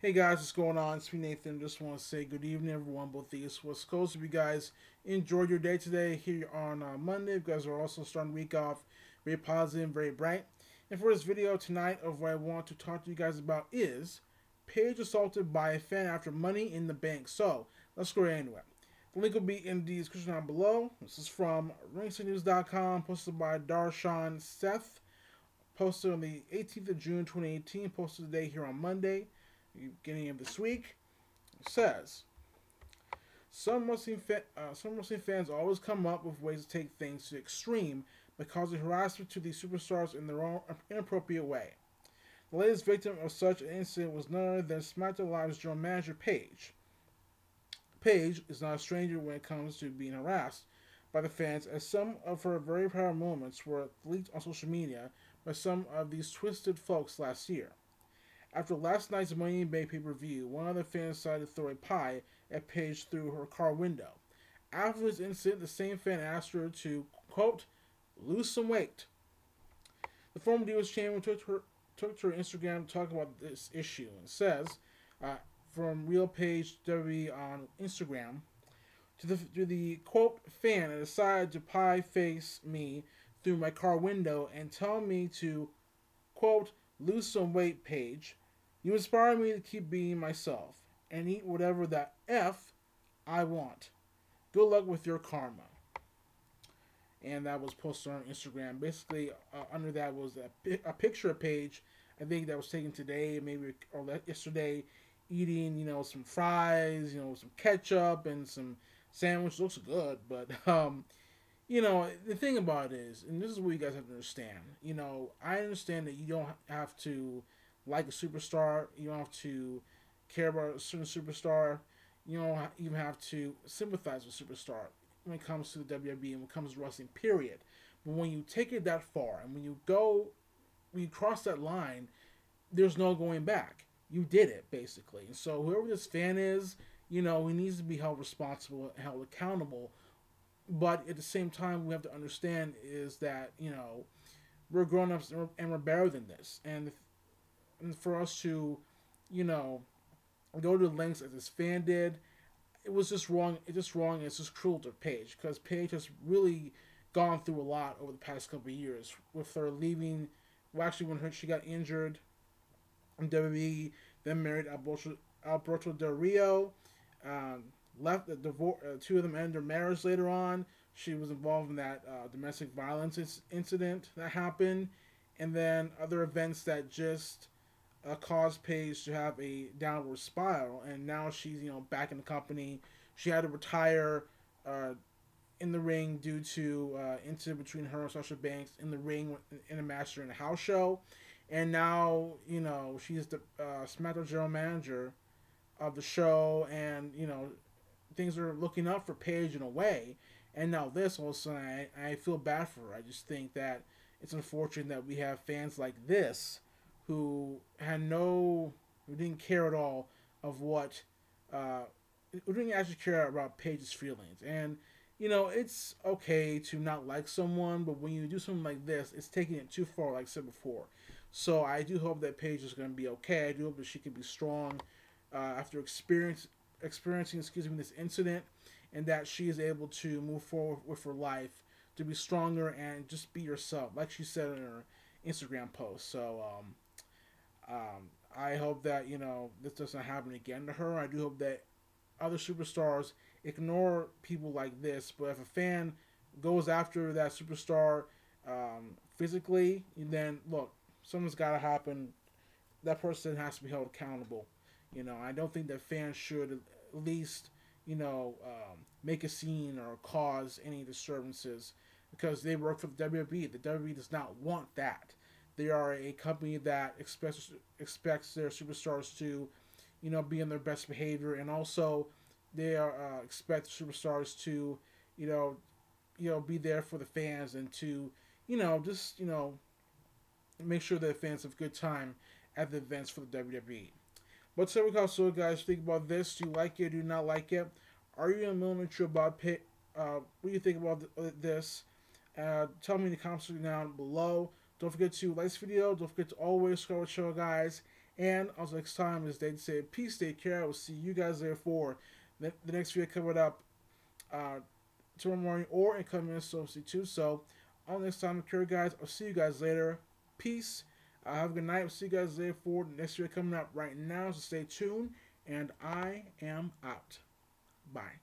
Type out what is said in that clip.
Hey guys, what's going on? It's me Nathan. Just want to say good evening, everyone. Both these West Coast. If you guys enjoyed your day today here on uh, Monday, you guys are also starting week off very positive, very bright. And for this video tonight, of what I want to talk to you guys about is Paige assaulted by a fan after Money in the Bank. So let's go it. The link will be in the description down below. This is from RingsideNews.com, posted by Darshan Seth, posted on the 18th of June 2018, posted today here on Monday beginning of this week, says some wrestling, fa- uh, some wrestling fans always come up with ways to take things to the extreme by causing harassment to these superstars in their own inappropriate way. The latest victim of such an incident was none other than SmackDown Live's general manager Paige. Paige is not a stranger when it comes to being harassed by the fans, as some of her very proud moments were leaked on social media by some of these twisted folks last year. After last night's Money in Bay pay per view, one of the fans decided to throw a pie at Paige through her car window. After this incident, the same fan asked her to, quote, lose some weight. The former Divas champion took to her, took to her Instagram to talk about this issue and says, uh, from Real Paige W on Instagram, to the, to the quote fan that decided to pie face me through my car window and tell me to quote lose some weight Paige you inspire me to keep being myself and eat whatever the F I want. Good luck with your karma. And that was posted on Instagram. Basically, uh, under that was a, a picture Paige, I think that was taken today, maybe or yesterday, eating, you know, some fries, you know, some ketchup and some sandwich. Looks good, but, um, you know, the thing about it is, and this is what you guys have to understand, you know, I understand that you don't have to like a superstar. You don't have to care about a certain superstar. You don't even have to sympathize with superstar when it comes to the WWE and when it comes to wrestling, period. But when you take it that far and when you go, when you cross that line, there's no going back. You did it, basically. And so whoever this fan is, you know, he needs to be held responsible and held accountable. But at the same time, we have to understand is that, you know, we're grown ups and we're better than this. And and for us to, you know, go to the lengths as this fan did, it was just wrong. It's just wrong. It's just cruel to Paige because Paige has really gone through a lot over the past couple years with her leaving. Well, actually, when her, she got injured in WWE, then married Alberto, Alberto Del Rio, um, left the divorce. Uh, two of them ended their marriage later on. She was involved in that uh, domestic violence incident that happened, and then other events that just uh, caused Paige to have a downward spiral, and now she's you know back in the company. She had to retire uh, in the ring due to uh, incident between her and Sasha Banks in the ring in a Master in a house show, and now you know she's the uh, SmackDown general manager of the show, and you know things are looking up for Paige in a way. And now this, all of a sudden, I, I feel bad for her. I just think that it's unfortunate that we have fans like this who had no, who didn't care at all of what, uh, who didn't actually care about Paige's feelings. And, you know, it's okay to not like someone, but when you do something like this, it's taking it too far, like I said before. So I do hope that Paige is going to be okay. I do hope that she can be strong uh, after experience, experiencing, excuse me, this incident, and that she is able to move forward with her life to be stronger and just be yourself, like she said in her Instagram post. So, um, um, I hope that you know this doesn't happen again to her. I do hope that other superstars ignore people like this. But if a fan goes after that superstar um, physically, then look, something's got to happen. That person has to be held accountable. You know, I don't think that fans should at least, you know, um, make a scene or cause any disturbances because they work for the WWE. The WWE does not want that. They are a company that expects expects their superstars to, you know, be in their best behavior, and also they are uh, expect superstars to, you know, you know, be there for the fans and to, you know, just you know, make sure that fans have a good time at the events for the WWE. But so, so guys, think about this. Do you like it? Do you not like it? Are you in a millimeter about pay, uh, what do you think about this? Uh, tell me in the comments down below. Don't forget to like this video. Don't forget to always subscribe to the guys. And also next time is they say peace, take care. I will see you guys there for the, next video coming up uh, tomorrow morning or in coming in so too. So on next time, care guys. I'll see you guys later. Peace. Uh, have a good night. See you guys there for next video coming up right now. So stay tuned. And I am out. Bye.